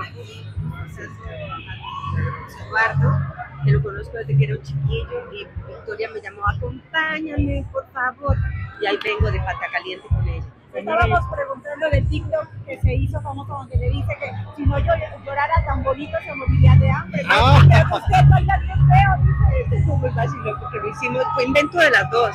Aquí, Eduardo, que lo conozco desde que era un chiquillo, y Victoria me llamó, acompáñame, por favor, y ahí vengo de pata caliente con ella. Estábamos preguntando del TikTok que se hizo famoso donde le dice que si no yo llorara tan bonito se moriría de hambre. Ah. Pero usted baila bien feo, dice. Fue muy fácil, lo que lo hicimos, fue invento de las dos.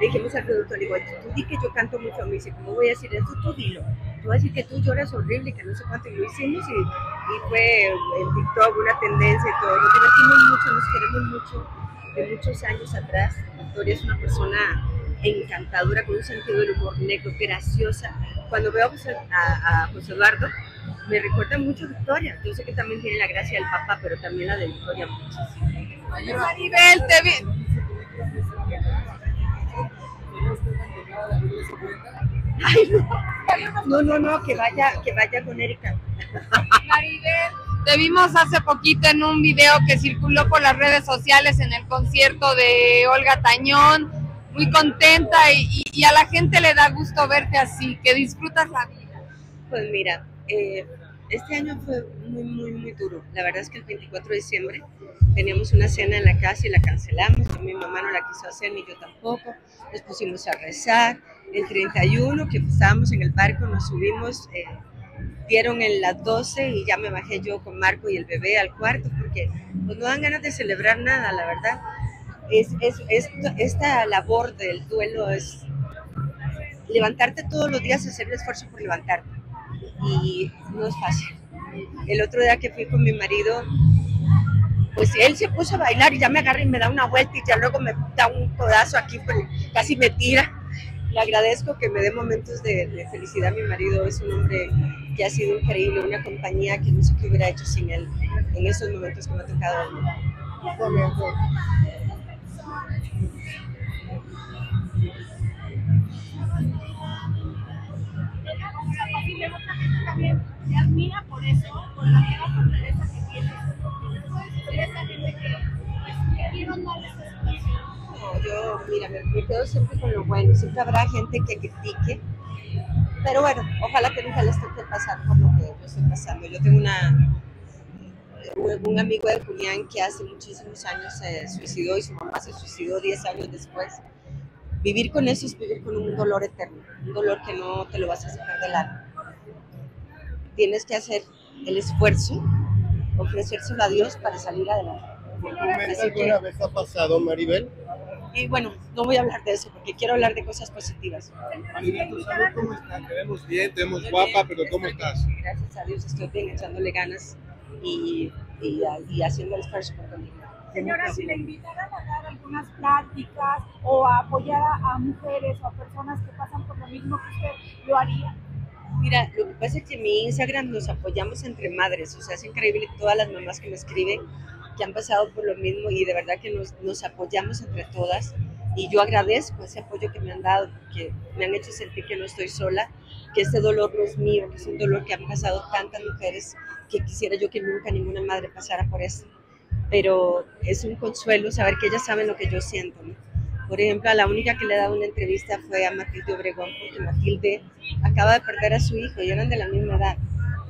Le dijimos al productor, le digo, tú di que yo canto mucho, me dice, ¿cómo voy a decir eso? Tú dilo. Tú decir que tú lloras horrible, que no sé cuánto, y lo hicimos, y, y fue en TikTok una tendencia y todo. Nos divertimos mucho, nos queremos mucho, de muchos años atrás. Victoria es una persona encantadora, con un sentido del humor negro, graciosa. Cuando veo a José, a, José Eduardo, me recuerda mucho a Victoria. Yo sé que también tiene la gracia del papá, pero también la de Victoria muchísimo. Maribel, te vi. Ay, no. no, no, no, que vaya, que vaya con Erika. Maribel, te vimos hace poquito en un video que circuló por las redes sociales en el concierto de Olga Tañón, muy contenta y, y- y a la gente le da gusto verte así, que disfrutas la vida. Pues mira, eh, este año fue muy, muy, muy duro. La verdad es que el 24 de diciembre teníamos una cena en la casa y la cancelamos. Mi mamá no la quiso hacer ni yo tampoco. Nos pusimos a rezar. El 31, que estábamos en el barco, nos subimos, eh, dieron en las 12 y ya me bajé yo con Marco y el bebé al cuarto porque pues, no dan ganas de celebrar nada, la verdad. Es, es, esta labor del duelo es levantarte todos los días, hacer el esfuerzo por levantarte y no es fácil. El otro día que fui con mi marido, pues él se puso a bailar y ya me agarra y me da una vuelta y ya luego me da un codazo aquí, pues, casi me tira. Le agradezco que me dé momentos de, felicidad. Mi marido es un hombre que ha sido increíble, una compañía que no sé qué hubiera hecho sin él en esos momentos que me ha tocado. Mira, me, me quedo siempre con lo bueno. Siempre habrá gente que critique. Pero bueno, ojalá que nunca les toque pasar por lo que yo estoy pasando. Yo tengo una, un, amigo de Julián que hace muchísimos años se suicidó y su mamá se suicidó 10 años después. Vivir con eso es vivir con un dolor eterno, un dolor que no te lo vas a sacar del alma. Tienes que hacer el esfuerzo, ofrecérselo a Dios para salir adelante. ¿Documenta Así que- alguna vez ha pasado, Maribel? Y bueno, no voy a hablar de eso porque quiero hablar de cosas positivas. Maribel, ¿tu salud cómo está? Te vemos bien, te vemos guapa, pero ¿cómo estás? Gracias a Dios estoy bien, echándole ganas y, y, y haciendo el esfuerzo por conmigo. Señora, si le invitaran a dar algunas pláticas o a apoyar a, a mujeres o a personas que pasan por lo mismo que usted, ¿lo haría? Mira, lo que pasa es que en mi Instagram nos apoyamos entre madres, o sea, es increíble todas las mamás que me escriben que han pasado por lo mismo y de verdad que nos, apoyamos entre todas y yo agradezco ese apoyo que me han dado, que me han hecho sentir que no estoy sola, que este dolor no es mío, que es un dolor que han pasado tantas mujeres que quisiera yo que nunca ninguna madre pasara por esto. Pero es un consuelo saber que ellas saben lo que yo siento. Por ejemplo, a la única que le he dado una entrevista fue a Matilde Obregón, porque Matilde acaba de perder a su hijo y eran de la misma edad.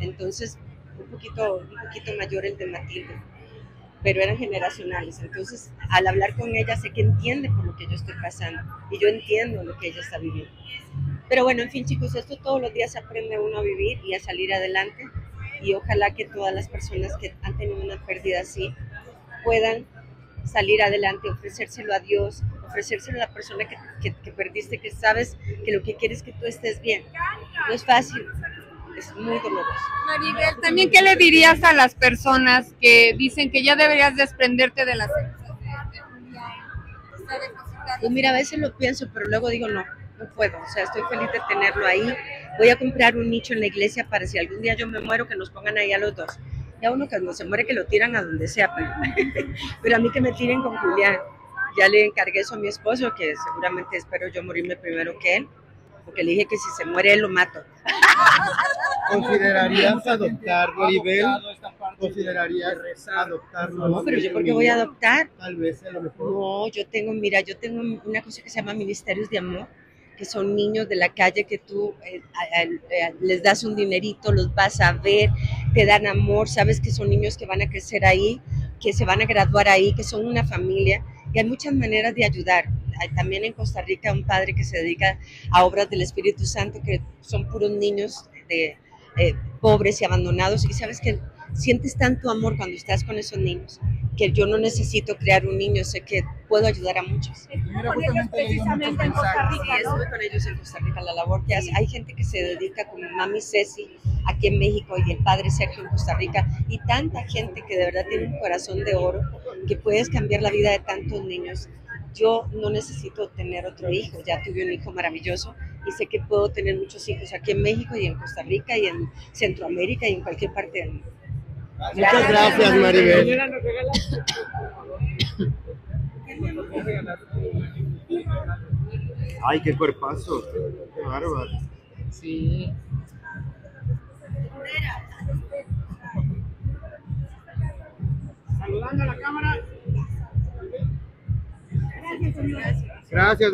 Entonces, un poquito, un poquito mayor el de Matilde, pero eran generacionales. Entonces, al hablar con ella, sé que entiende por lo que yo estoy pasando y yo entiendo lo que ella está viviendo. Pero bueno, en fin, chicos, esto todos los días aprende uno a vivir y a salir adelante. Y ojalá que todas las personas que han tenido una pérdida así puedan salir adelante, ofrecérselo a Dios, ofrecérselo a la persona que, que, que perdiste, que sabes que lo que quieres es que tú estés bien. No es fácil, es muy doloroso. Maribel, también qué le dirías a las personas que dicen que ya deberías desprenderte de las. Pues mira, a veces lo pienso, pero luego digo no, no puedo. O sea, estoy feliz de tenerlo ahí. Voy a comprar un nicho en la iglesia para si algún día yo me muero, que nos pongan ahí a los dos. Ya uno que no se muere, que lo tiran a donde sea, pero, pero a mí que me tiren con Julián. Ya le encargué eso a mi esposo, que seguramente espero yo morirme primero que él, porque le dije que si se muere él lo mato. ¿Considerarías adoptar, Maribel? ¿Considerarías adoptarlo? No, pero yo porque voy a adoptar. Tal vez, a lo mejor. No, yo tengo, mira, yo tengo una cosa que se llama Ministerios de Amor, que son niños de la calle que tú eh, a- a- les das un dinerito, los vas a ver, te dan amor, sabes que son niños que van a crecer ahí, que se van a graduar ahí, que son una familia y hay muchas maneras de ayudar. Hay también en Costa Rica un padre que se dedica a obras del Espíritu Santo que son puros niños de eh, pobres y abandonados y sabes que sientes tanto amor cuando estás con esos niños que yo no necesito crear un niño, sé que puedo ayudar a muchos. Mira, con ellos precisamente en Costa. Sí, Rica, ¿no? estuve con ellos en Costa Rica, la labor que hace. Hay gente que se dedica como Mami Ceci aquí en México y el padre Sergio en Costa Rica y tanta gente que de verdad tiene un corazón de oro que puedes cambiar la vida de tantos niños. Yo no necesito tener otro hijo, ya tuve un hijo maravilloso y sé que puedo tener muchos hijos aquí en México y en Costa Rica y en Centroamérica y en cualquier parte del mundo. Muchas gracias, Maribel. Ay, qué cuerpazo. Qué bárbaro. Sí. Gracias.